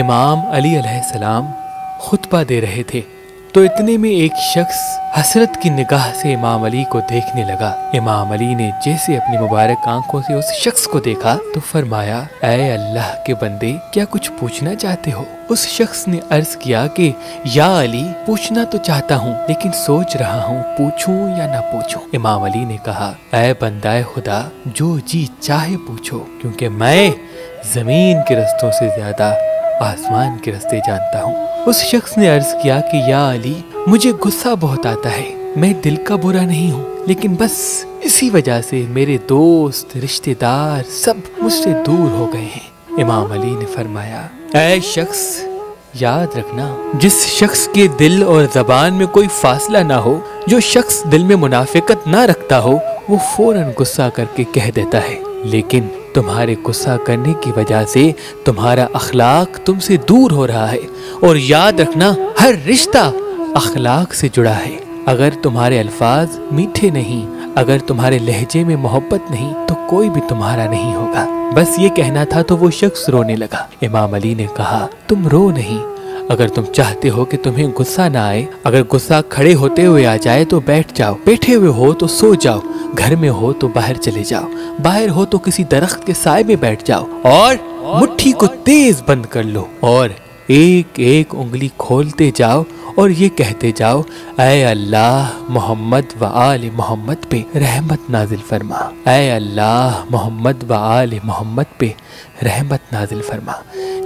امام علی علیہ السلام خطبہ دے رہے تھے تو اتنے میں ایک شخص حسرت کی نگاہ سے امام علی کو دیکھنے لگا۔ امام علی نے جیسے اپنی مبارک آنکھوں سے اس شخص کو دیکھا تو فرمایا، اے اللہ کے بندے، کیا کچھ پوچھنا چاہتے ہو؟ اس شخص نے عرض کیا کہ، یا علی، پوچھنا تو چاہتا ہوں، لیکن سوچ رہا ہوں، پوچھوں یا نہ پوچھوں؟ امام علی نے کہا، اے بندہ خدا، جو جی چاہے پوچھو، کیونکہ میں زمین کے رستوں سے زیادہ آسمان کے رستے جانتا ہوں۔ اس شخص نے عرض کیا کہ، یا علی، مجھے غصہ بہت آتا ہے۔ میں دل کا برا نہیں ہوں، لیکن بس اسی وجہ سے میرے دوست، رشتہ دار سب مجھ سے دور ہو گئے ہیں۔ امام علی نے فرمایا، اے شخص، یاد رکھنا، جس شخص کے دل اور زبان میں کوئی فاصلہ نہ ہو، جو شخص دل میں منافقت نہ رکھتا ہو، وہ فوراً غصہ کر کے کہہ دیتا ہے۔ لیکن تمہارے غصہ کرنے کی وجہ سے تمہارا اخلاق تم سے دور ہو رہا ہے اور یاد رکھنا ہر رشتہ اخلاق سے جڑا ہے۔ اگر تمہارے الفاظ میٹھے نہیں، اگر تمہارے لہجے میں محبت نہیں، تو کوئی بھی تمہارا نہیں ہوگا۔ بس یہ کہنا تھا تو وہ شخص رونے لگا۔ امام علی نے کہا، تم رو نہیں۔ اگر تم چاہتے ہو کہ تمہیں غصہ نہ آئے، اگر غصہ کھڑے ہوتے ہوئے آ جائے تو بیٹھ جاؤ، بیٹھے ہوئے ہو تو سو جاؤ، گھر میں ہو تو باہر چلے جاؤ، باہر ہو تو کسی درخت کے سائے میں بیٹھ جاؤ اور مٹھی کو تیز بند کر لو اور ایک ایک انگلی کھولتے جاؤ اور یہ کہتے جاؤ، اے اللہ محمد و آل محمد پہ رحمت نازل فرما۔ اے اللہ محمد و آل محمد پہ رحمت نازل فرما۔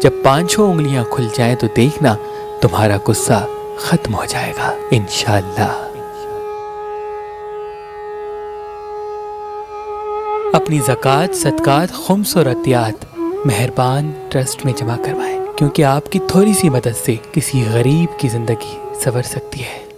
جب پانچوں انگلیاں کھل جائیں تو دیکھنا تمہارا غصہ ختم ہو جائے گا۔ انشاءاللہ۔ اپنی زکوٰۃ، صدقات، خمس اور عطیات مہربان ٹرسٹ میں جمع کروائیں، کیونکہ آپ کی تھوڑی سی مدد سے کسی غریب کی زندگی سنور سکتی ہے۔